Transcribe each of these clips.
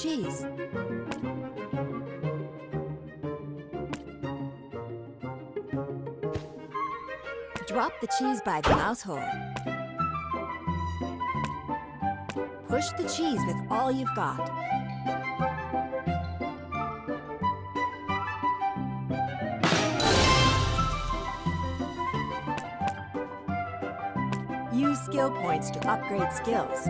cheese. Drop the cheese by the mouse hole. Push the cheese with all you've got. Use skill points to upgrade skills.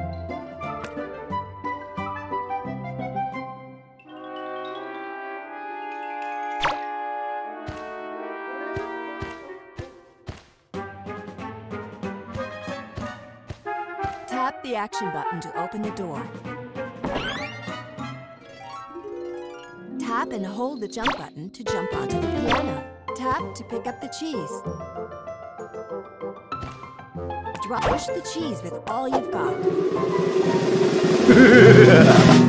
Action button to open the door. Tap and hold the jump button to jump onto the piano. Tap to pick up the cheese. Drop push the cheese with all you've got.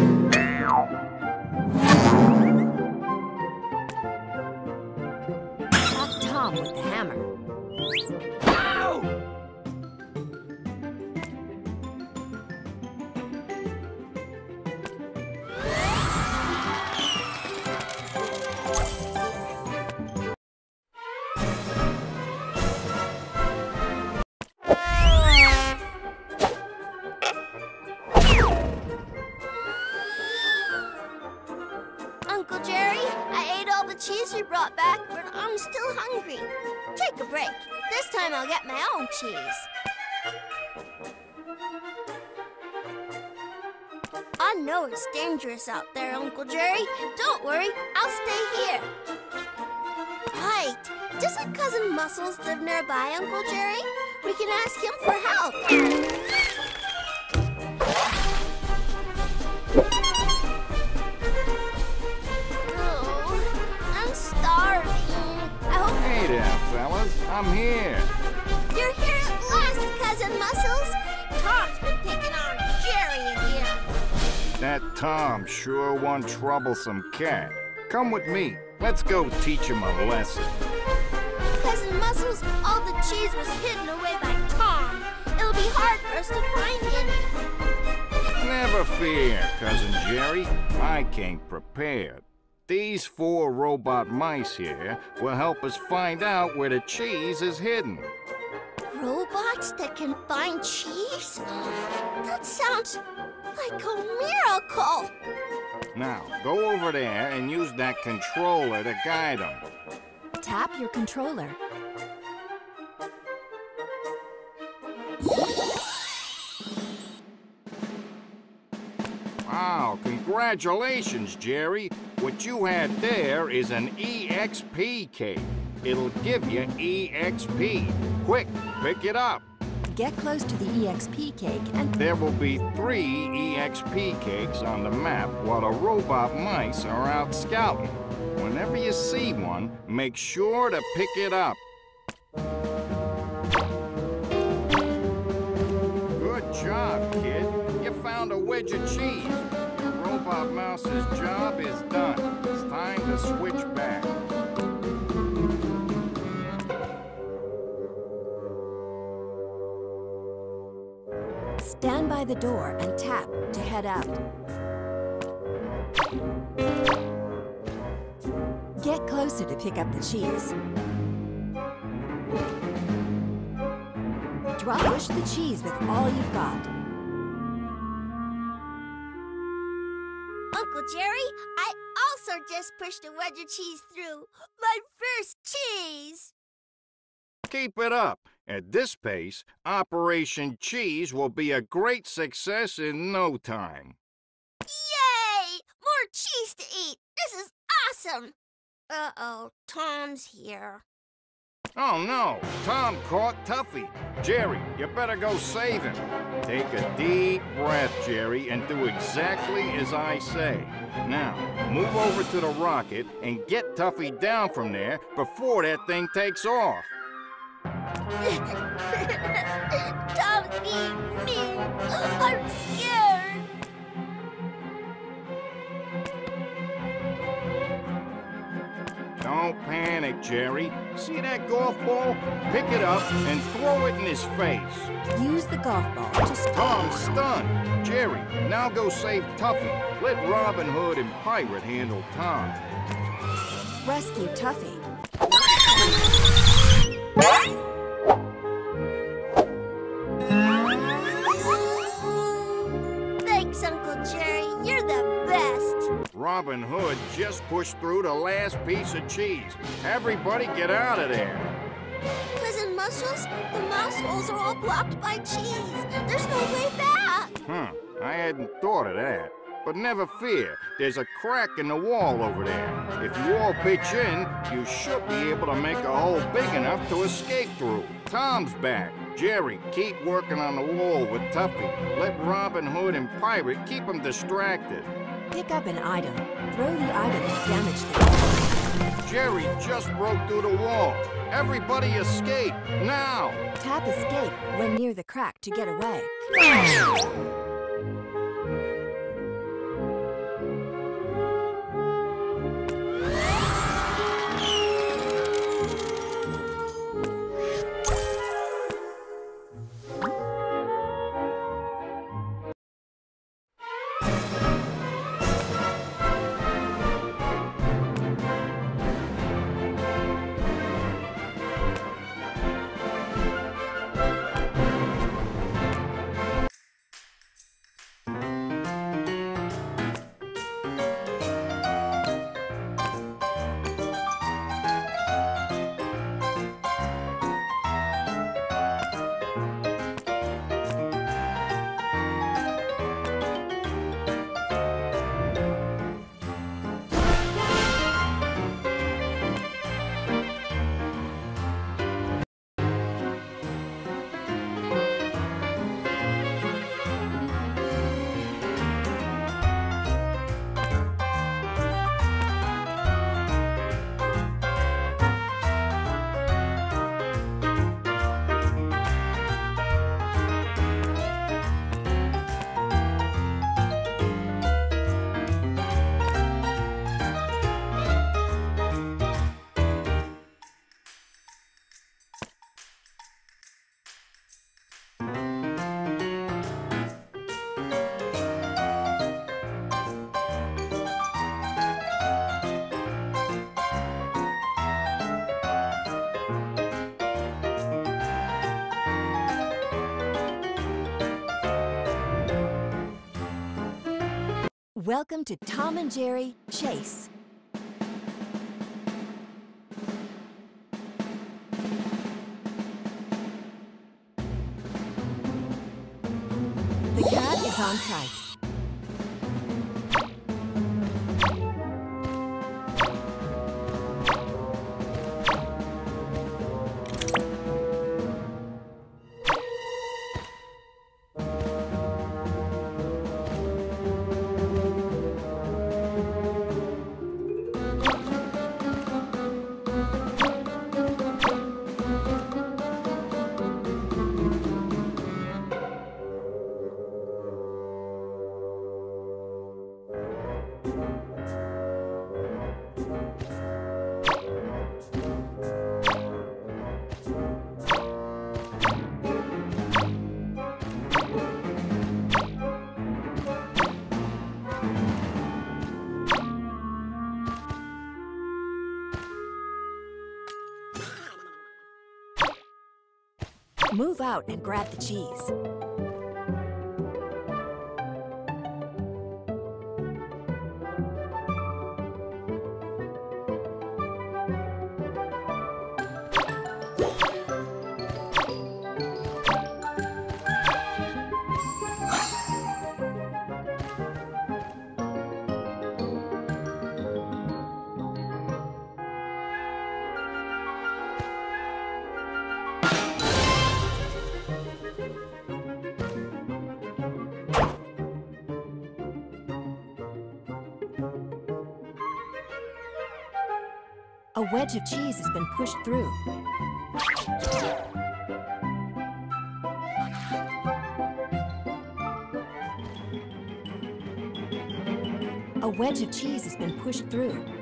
cheese. I know it's dangerous out there, Uncle Jerry. Don't worry, I'll stay here. Right. Doesn't Cousin Muscles live nearby, Uncle Jerry? We can ask him for help. Oh, I'm starving. I hope Hey there, fellas. I'm here. Cousin Muscles. Tom's been picking on Jerry again. That Tom sure one troublesome cat. Come with me. Let's go teach him a lesson. Cousin Muscles, all the cheese was hidden away by Tom. It'll be hard for us to find it. Never fear, Cousin Jerry. I came prepared. These four robot mice here will help us find out where the cheese is hidden. Robots that can find cheese? That sounds like a miracle. Now, go over there and use that controller to guide them. Tap your controller. Wow, congratulations, Jerry. What you had there is an EXP cake. It'll give you EXP. Quick, pick it up. Get close to the EXP cake and There will be three EXP cakes on the map while the robot mice are out scouting. Whenever you see one, make sure to pick it up. Good job, kid. You found a wedge of cheese. The robot mouse's job is done. It's time to switch back. Stand by the door and tap to head out. Get closer to pick up the cheese. Drop push the cheese with all you've got. Uncle Jerry, I also just pushed a wedge of cheese through. My first cheese! Keep it up. At this pace, Operation Cheese will be a great success in no time. Yay! More cheese to eat! This is awesome! Uh-oh, Tom's here. Oh no, Tom caught Tuffy. Jerry, you better go save him. Take a deep breath, Jerry, and do exactly as I say. Now, move over to the rocket and get Tuffy down from there before that thing takes off. Tom's being mean. I'm scared. Don't panic, Jerry. See that golf ball? Pick it up and throw it in his face. Use the golf ball to stop. Tom's stunned. Jerry, now go save Tuffy. Let Robin Hood and Pirate handle Tom. Rescue Tuffy. You're the best. Robin Hood just pushed through the last piece of cheese. Everybody get out of there. Cousin Muscles, the mouse holes are all blocked by cheese. There's no way back. Huh, I hadn't thought of that. But never fear, there's a crack in the wall over there. If you all pitch in, you should be able to make a hole big enough to escape through. Tom's back. Jerry, keep working on the wall with Tuffy. Let Robin Hood and Pirate keep them distracted. Pick up an item. Throw the item to damage the wall. Jerry just broke through the wall. Everybody escape, now! Tap escape when near the crack to get away. Welcome to Tom and Jerry Chase. Move out and grab the cheese. Wedge of cheese has been pushed through. A wedge of cheese has been pushed through.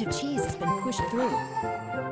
Of cheese has been pushed through.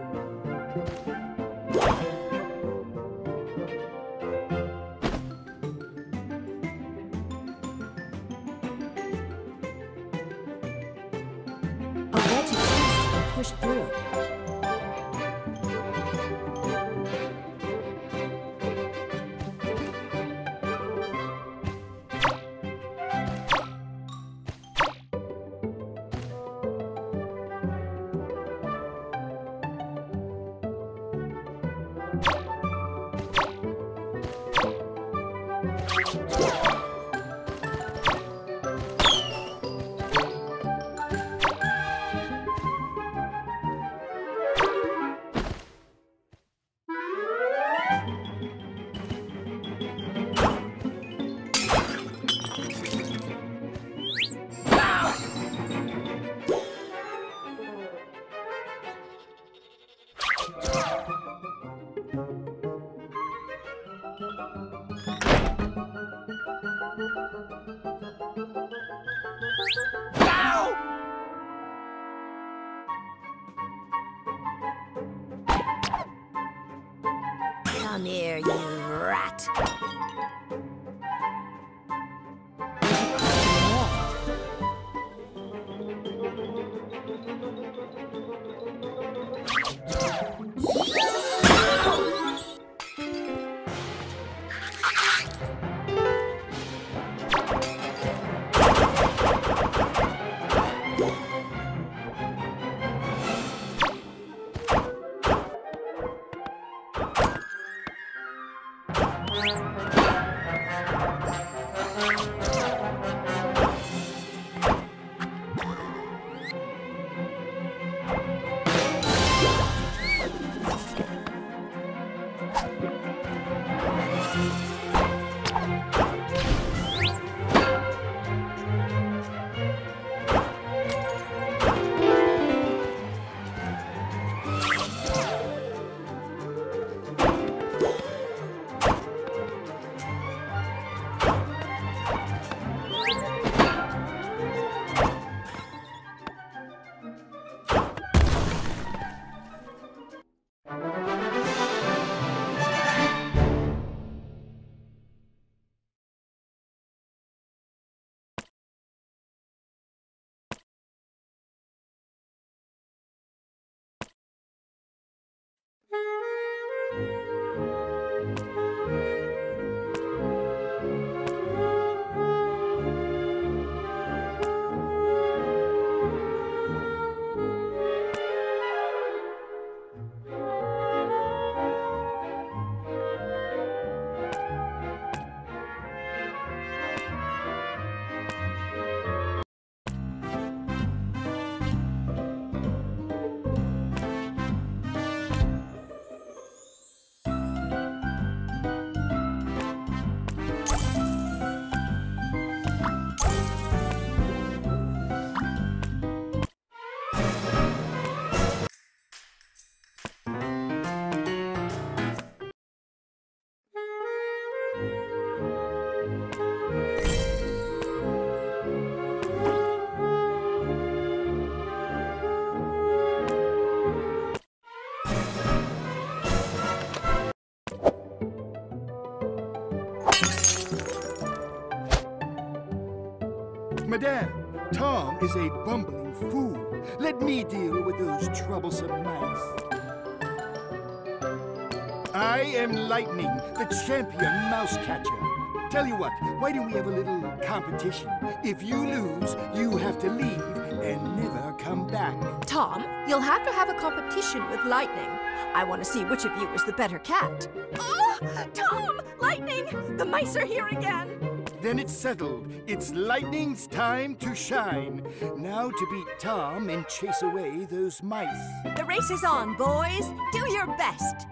Come Madame, Tom is a bumbling fool. Let me deal with those troublesome mice. I am Lightning, the champion mouse catcher. Tell you what, why don't we have a little competition? If you lose, you have to leave and never come back. Tom, you'll have to have a competition with Lightning. I want to see which of you is the better cat. Oh, Tom! Lightning! The mice are here again! Then it's settled. It's Lightning's time to shine. Now to beat Tom and chase away those mice. The race is on, boys. Do your best.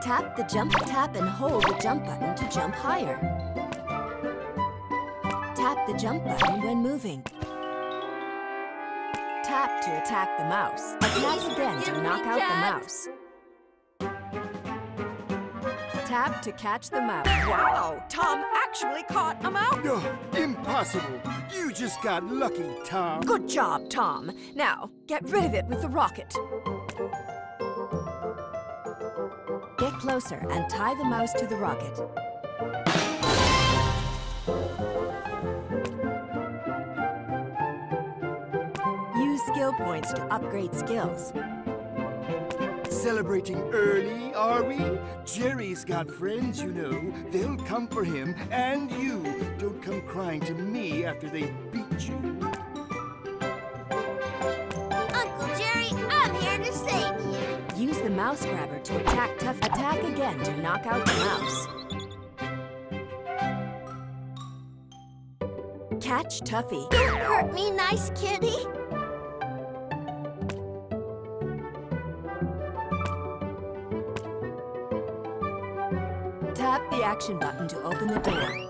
Tap the jump, tap and hold the jump button to jump higher. Tap the jump button when moving. Tap to attack the mouse. Attack again to knock out the mouse. Tap to catch the mouse. Wow, Tom actually caught a mouse. Oh, impossible. You just got lucky, Tom. Good job, Tom. Now, get rid of it with the rocket. Get closer and tie the mouse to the rocket. Skill points to upgrade skills. Celebrating early, are we? Jerry's got friends, you know. They'll come for him, and you. Don't come crying to me after they beat you. Uncle Jerry, I'm here to save you. Use the mouse grabber to attack tough. Attack again to knock out the mouse. Catch Tuffy. Don't hurt me, nice kitty. The action button to open the door.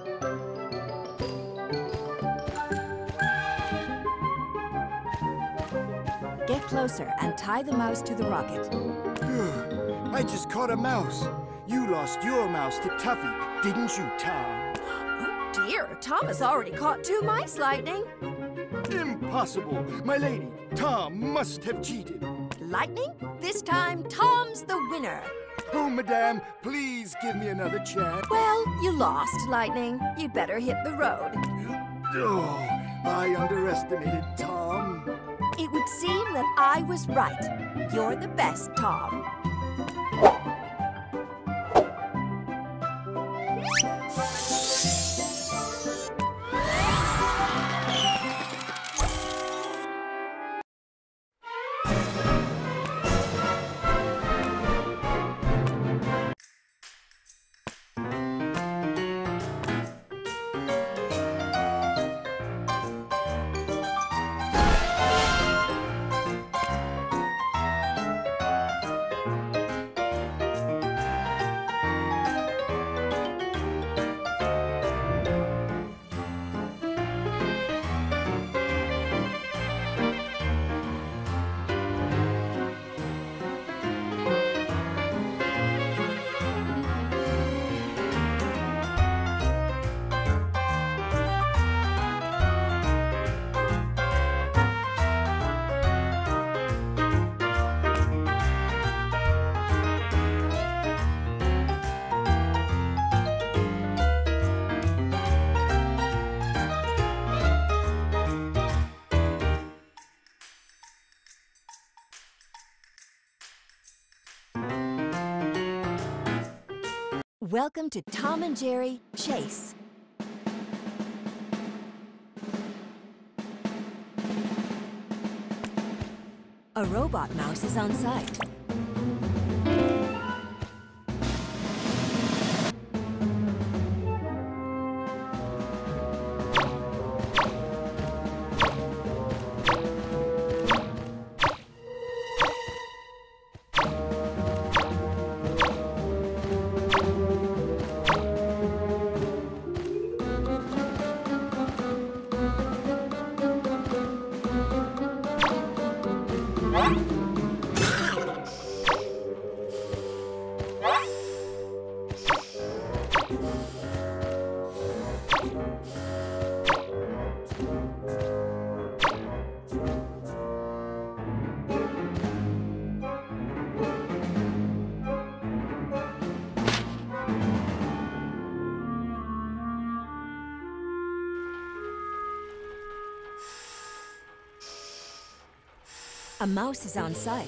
Get closer and tie the mouse to the rocket. I just caught a mouse. You lost your mouse to Tuffy, didn't you, Tom? Oh dear, Tom has already caught two mice, Lightning. Impossible. My lady, Tom must have cheated. Lightning, this time Tom's the winner. Oh, madame, please give me another chance. Well, you lost, Lightning. You'd better hit the road. Oh, I underestimated Tom. It would seem that I was right. You're the best, Tom. Welcome to Tom and Jerry Chase. A robot mouse is on site. A mouse is on site.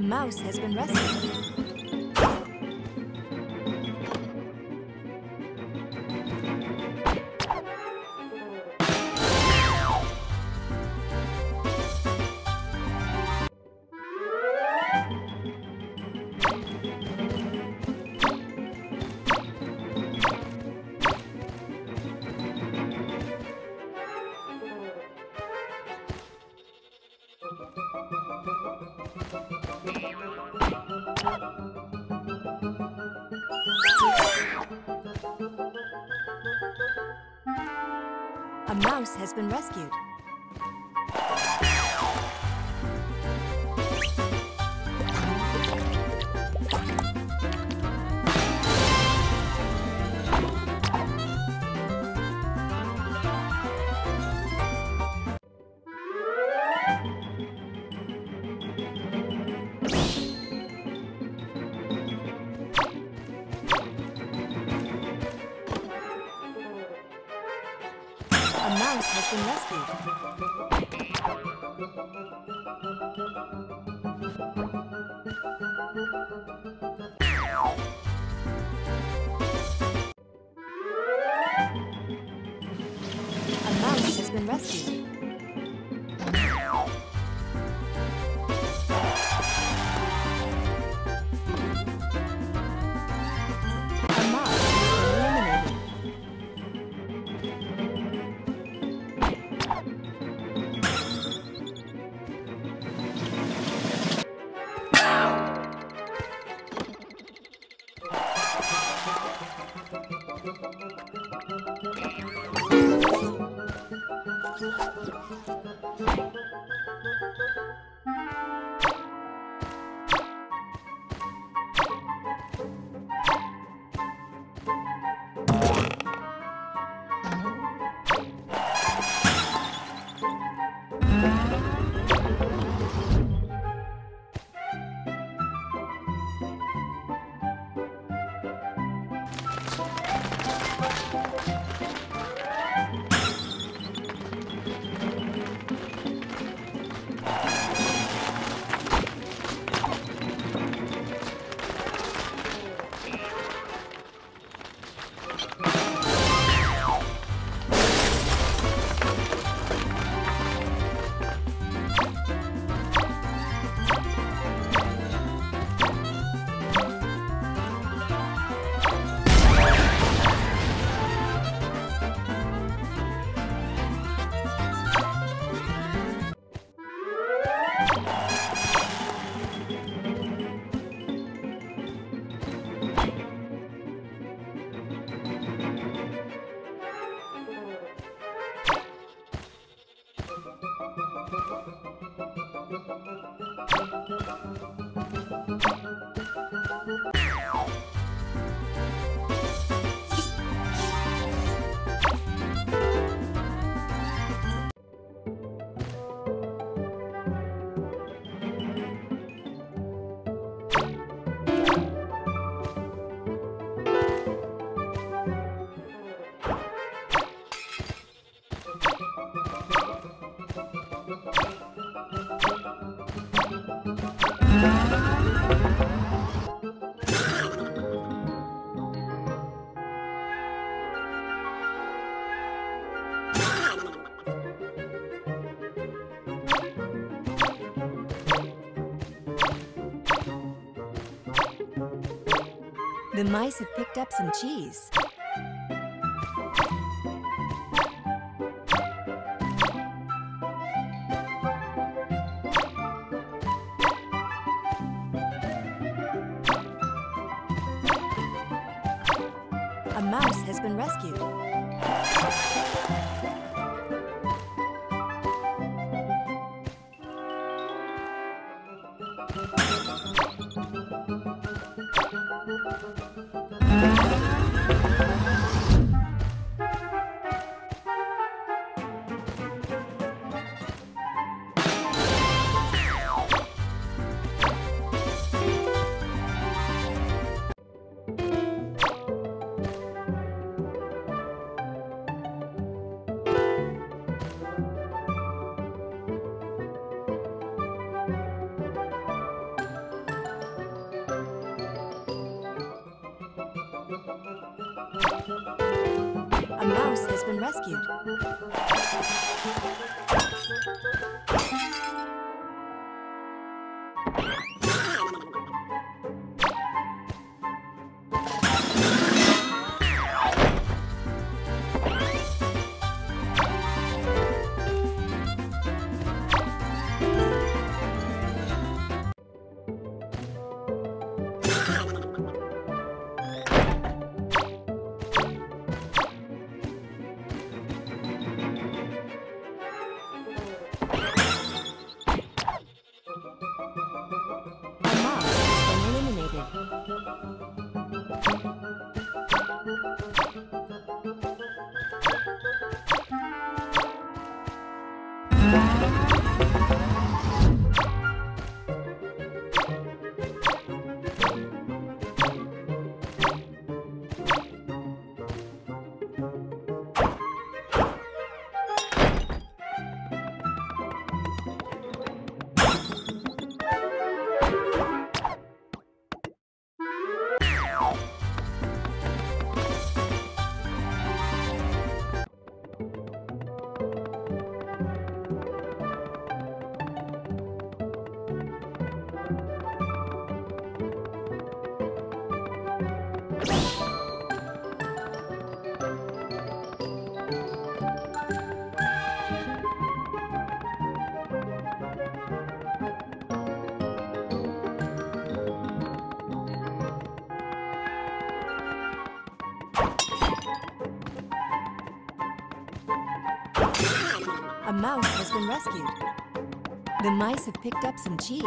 A mouse has been rescued. Rescued. A mouse has been rescued. A mouse has been rescued. The mice have picked up some cheese. A mouse has been rescued. Been rescued. Rescued. The mice have picked up some cheese.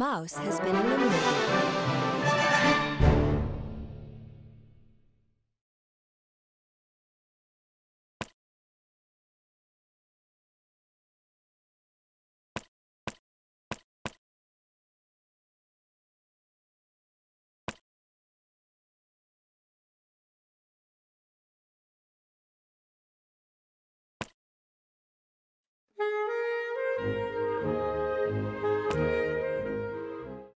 Mouse has been eliminated.